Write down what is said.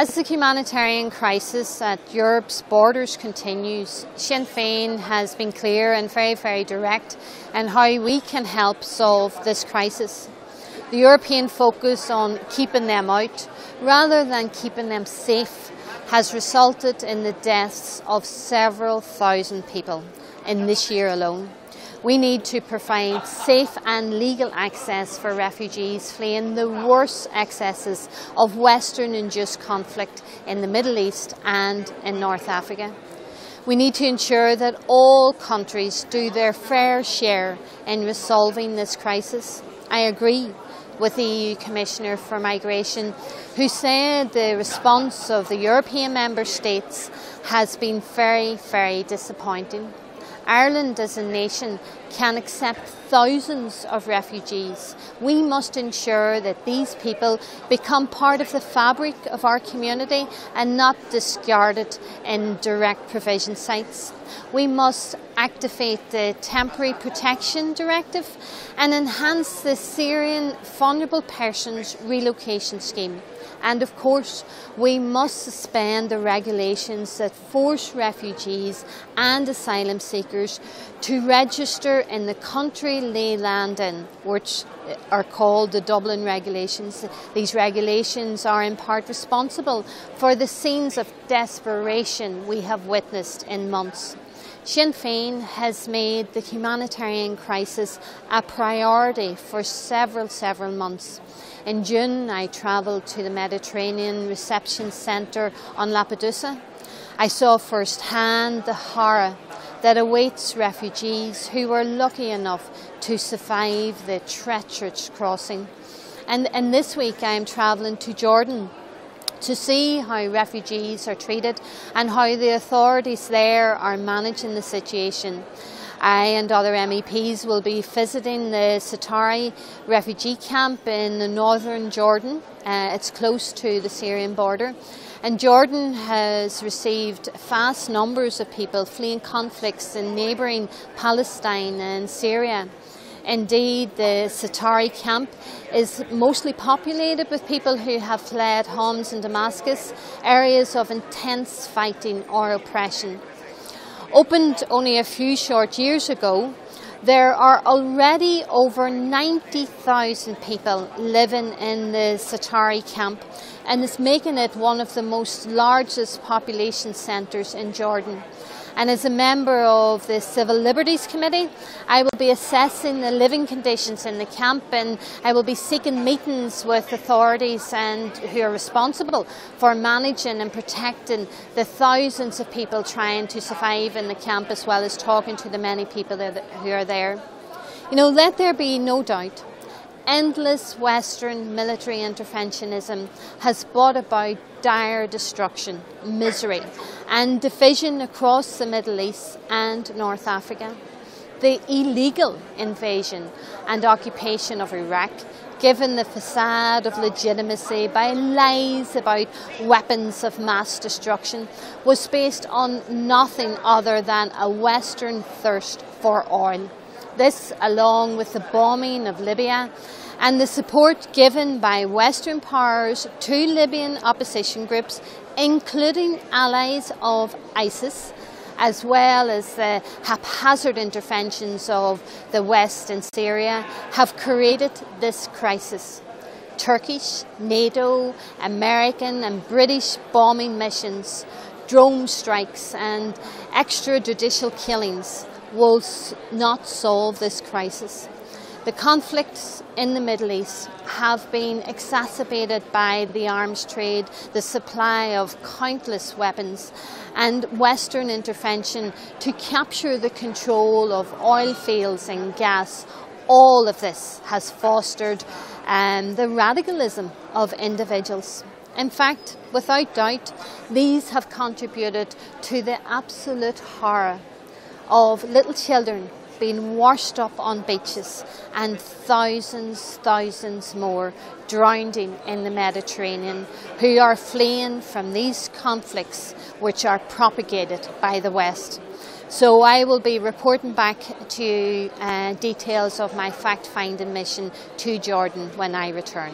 As the humanitarian crisis at Europe's borders continues, Sinn Féin has been clear and very, very direct in how we can help solve this crisis. The European focus on keeping them out rather than keeping them safe has resulted in the deaths of several thousand people in this year alone. We need to provide safe and legal access for refugees fleeing the worst excesses of Western induced conflict in the Middle East and in North Africa. We need to ensure that all countries do their fair share in resolving this crisis. I agree with the EU Commissioner for Migration, who said the response of the European member states has been very, very disappointing. Ireland as a nation can accept thousands of refugees. We must ensure that these people become part of the fabric of our community and not discarded in direct provision sites. We must activate the Temporary Protection Directive and enhance the Syrian Vulnerable Persons Relocation Scheme. And of course, we must suspend the regulations that force refugees and asylum seekers to register in the country they land in, which uh, are called the Dublin regulations. These regulations are in part responsible for the scenes of desperation we have witnessed in months. Sinn Féin has made the humanitarian crisis a priority for several, several months. In June, I travelled to the Mediterranean Reception Centre on Lampedusa. I saw firsthand the horror that awaits refugees who were lucky enough to survive the treacherous crossing. And, and this week I am travelling to Jordan to see how refugees are treated and how the authorities there are managing the situation. I and other MEPs will be visiting the Zaatari refugee camp in northern Jordan. Uh, it's close to the Syrian border. And Jordan has received vast numbers of people fleeing conflicts in neighbouring Palestine and Syria. Indeed, the Zaatari camp is mostly populated with people who have fled Homs in Damascus, areas of intense fighting or oppression. Opened only a few short years ago, there are already over 90,000 people living in the Zaatari camp and it's making it one of the most largest population centres in Jordan. And as a member of the Civil Liberties Committee, I will be assessing the living conditions in the camp and I will be seeking meetings with authorities and who are responsible for managing and protecting the thousands of people trying to survive in the camp as well as talking to the many people who are there. You know, let there be no doubt endless Western military interventionism has brought about dire destruction, misery, and division across the Middle East and North Africa. The illegal invasion and occupation of Iraq, given the facade of legitimacy by lies about weapons of mass destruction, was based on nothing other than a Western thirst for oil. This, along with the bombing of Libya and the support given by Western powers to Libyan opposition groups, including allies of ISIS, as well as the haphazard interventions of the West in Syria, have created this crisis. Turkish, NATO, American, and British bombing missions, drone strikes, and extrajudicial killings will not solve this crisis. The conflicts in the Middle East have been exacerbated by the arms trade, the supply of countless weapons, and Western intervention to capture the control of oil fields and gas. All of this has fostered um, the radicalism of individuals. In fact, without doubt, these have contributed to the absolute horror of little children being washed up on beaches and thousands, thousands more drowning in the Mediterranean who are fleeing from these conflicts which are propagated by the West. So I will be reporting back to you uh, details of my fact-finding mission to Jordan when I return.